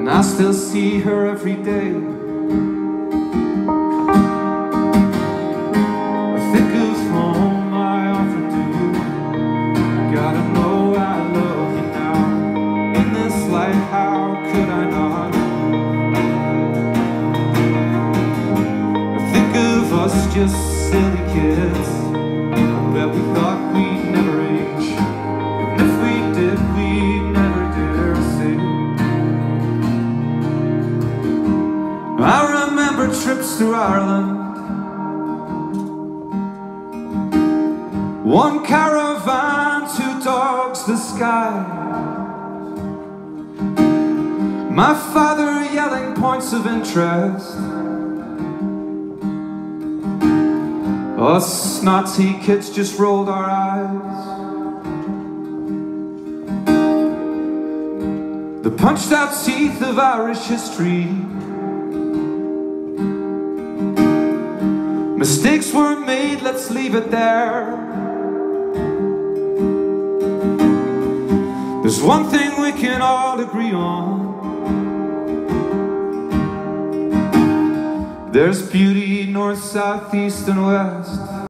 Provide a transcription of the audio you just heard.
And I still see her every day. I think of home, I often do. Gotta know I love you now. In this how could I not? I think of us just silly kids. Trips to Ireland. One caravan, two dogs, the sky. My father yelling points of interest. Us Nazi kids just rolled our eyes. The punched out teeth of Irish history. Mistakes were made, let's leave it there. There's one thing we can all agree on. There's beauty north, south, east, and west.